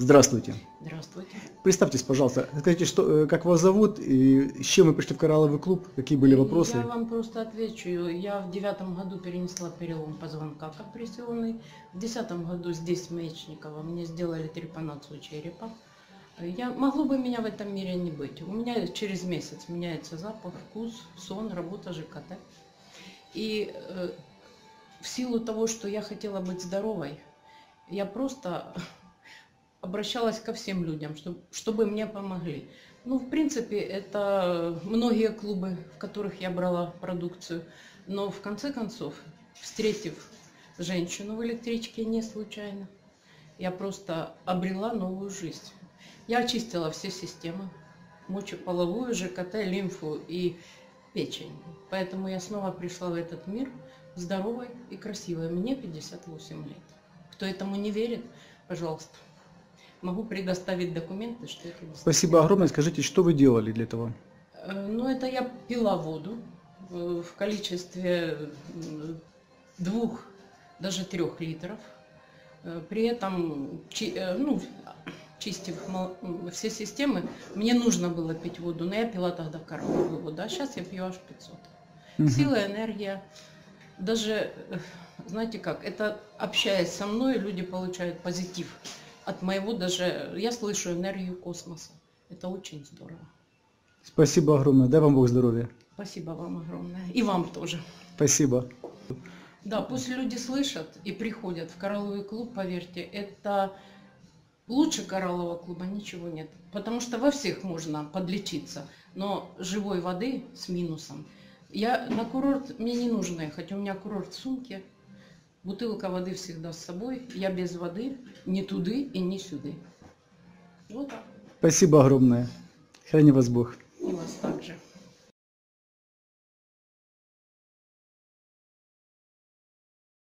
Здравствуйте. Здравствуйте. Представьтесь, пожалуйста, скажите, что, э, как вас зовут и с чем вы пришли в коралловый клуб, какие были вопросы? Я вам просто отвечу. Я в девятом году перенесла перелом позвонка компрессионный. В десятом году здесь, в Мечниково, мне сделали трепанацию черепа. Я, могло бы меня в этом мире не быть. У меня через месяц меняется запах, вкус, сон, работа ЖКТ. И э, в силу того, что я хотела быть здоровой, я просто обращалась ко всем людям, чтобы, чтобы мне помогли. Ну, в принципе, это многие клубы, в которых я брала продукцию. Но в конце концов, встретив женщину в электричке не случайно, я просто обрела новую жизнь. Я очистила все системы, мочеполовую, ЖКТ, лимфу и печень. Поэтому я снова пришла в этот мир здоровой и красивой. Мне 58 лет. Кто этому не верит, пожалуйста, могу предоставить документы, что это Спасибо огромное. Скажите, что вы делали для этого? Э, ну, это я пила воду э, в количестве двух, даже трех литров. Э, при этом, ну, чистив все системы, мне нужно было пить воду, но я пила тогда коровую воду, а сейчас я пью аж 500. Угу. Сила, энергия, даже, знаете как, это общаясь со мной, люди получают позитив от моего даже, я слышу энергию космоса. Это очень здорово. Спасибо огромное. Дай вам Бог здоровья. Спасибо вам огромное. И вам тоже. Спасибо. Да, пусть люди слышат и приходят в коралловый клуб, поверьте, это лучше кораллового клуба ничего нет. Потому что во всех можно подлечиться, но живой воды с минусом. Я на курорт, мне не нужно ехать, у меня курорт в сумке, Бутылка воды всегда с собой. Я без воды ни туды и ни сюды. Вот так. Спасибо огромное. Храни вас Бог.